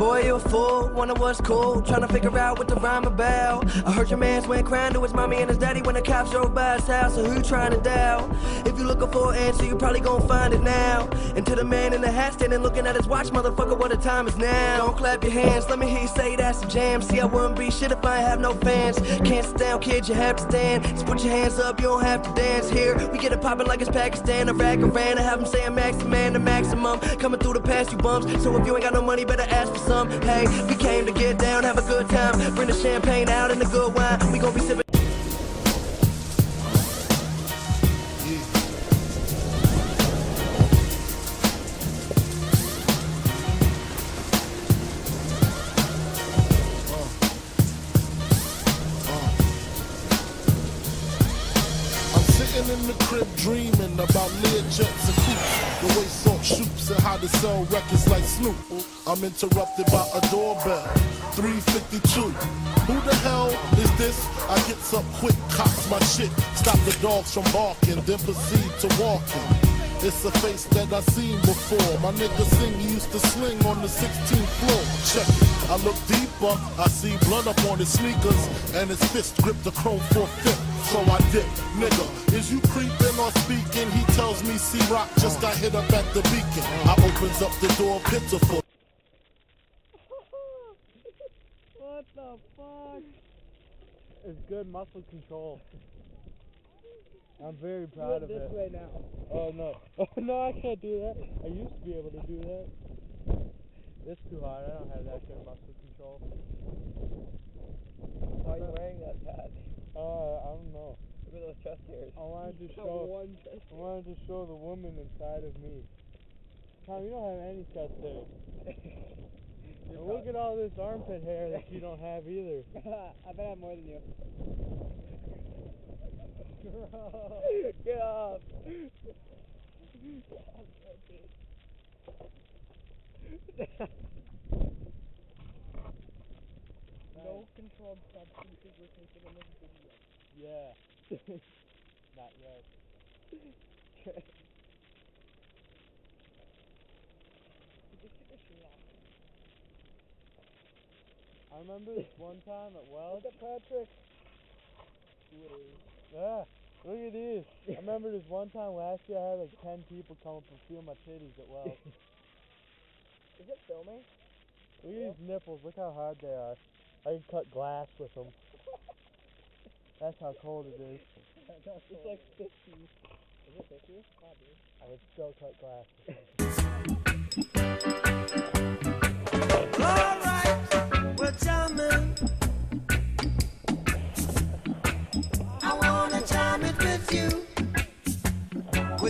Boy, you a fool, wonder what's cool. Trying to figure out what the rhyme about. I heard your man's went crying to his mommy and his daddy when the cops drove by his house. So who you trying to dial? If you looking for an answer, you probably gonna find it now. And to the man in the hat standing looking at his watch, motherfucker, what the time is now. Don't clap your hands, let me hear you say that's a jam. See, I wouldn't be shit if I ain't have no fans. Can't sit down, kid, you have to stand. Just put your hands up, you don't have to dance here. We get it poppin' like it's Pakistan. A rack and ran, I have them saying maximum, the maximum. Coming through the past, you bumps. So if you ain't got no money, better ask for some. Hey, we came to get down, have a good time. Bring the champagne out and the good wine. We gon' be sipping. Sitting in the crib dreaming about Learjets and coupes. The way salt shoots and how to sell records like Snoop. I'm interrupted by a doorbell. 352. Who the hell is this? I gets up quick, cops my shit. Stop the dogs from barking, then proceed to walking. It's a face that I've seen before. My nigga sing he used to sling on the 16th floor. Check it. I look deeper, I see blood up on his sneakers, and his fist gripped the chrome four fifth. So I dip, nigga. Is you creeping or speaking? He tells me C Rock just got hit up at the beacon. I opens up the door pitiful. What the fuck? It's good muscle control. I'm very proud of this it. way now. Oh no. Oh no, I can't do that. I used to be able to do that. It's too hard. I don't have that good muscle control. Why are you wearing that pad? Uh, I don't know. Look at those chest hairs. I wanted to show one chest I wanted to show the woman inside of me. Tom, you don't have any chest hair. Look at all this armpit hair that you don't have either. I bet I have more than you. Get off. no controlled substances were taken in this video. Yeah. Not yet. Just take your shoe off. I remember this one time at Welch. Look at Patrick. Yeah. Look at these. I remember this one time last year I had like 10 people come up and feel my titties at Welch. Is it filming? Look at these nipples. Look how hard they are. I can cut glass with them. That's how cold it is. It's like 50. Is it 50? Probably. I would still cut glass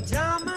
I